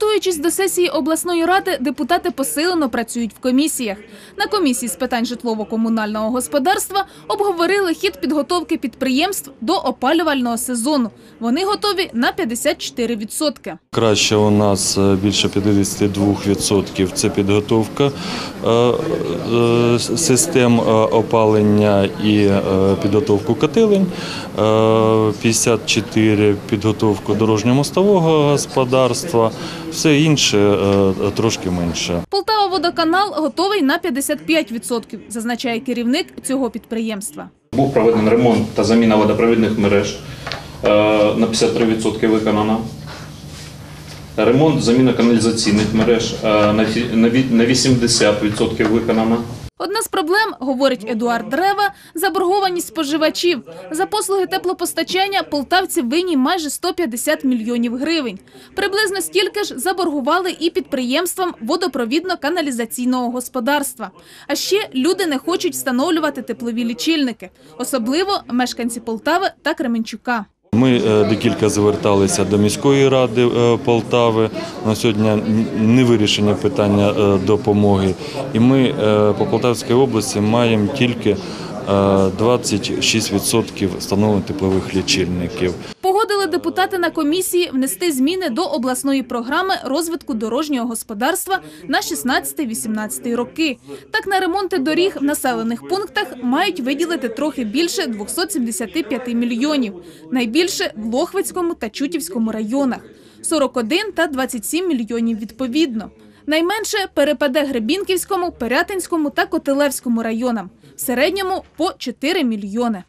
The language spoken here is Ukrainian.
Готуючись до сесії обласної ради, депутати посилено працюють в комісіях. На комісії з питань житлово-комунального господарства обговорили хід підготовки підприємств до опалювального сезону. Вони готові на 54%. Краще у нас е, більше 52% – це підготовка е, е, систем опалення і підготовку котелень, е, 54% – підготовку дорожньо-мостового господарства, все інше е, трошки менше. Полтава водоканал готовий на 55%, зазначає керівник цього підприємства. Був проведений ремонт та заміна водопровідних мереж е, на 53% виконана. Ремонт, заміна каналізаційних мереж е, на фі- на ві- на 80% виконано. Одна з проблем, говорить Едуард Древа, заборгованість споживачів. За послуги теплопостачання полтавці винні майже 150 мільйонів гривень. Приблизно стільки ж заборгували і підприємствам водопровідно-каналізаційного господарства. А ще люди не хочуть встановлювати теплові лічильники, особливо мешканці Полтави та Кременчука. Ми е, декілька зверталися до міської ради е, Полтави. На сьогодні не вирішення питання е, допомоги. І ми по Полтавській області маємо тільки е, 26% встановлених теплових лічильників. Погодили депутати на комісії внести зміни до обласної програми розвитку дорожнього господарства на 16-18 роки. Так, на ремонти доріг в населених пунктах мають виділити трохи більше 275 мільйонів. Найбільше в Лохвицькому та Чутівському районах – 41 та 27 мільйонів відповідно. Найменше перепаде Гребінківському, Пирятинському та Котелевському районам. В середньому по 4 мільйони.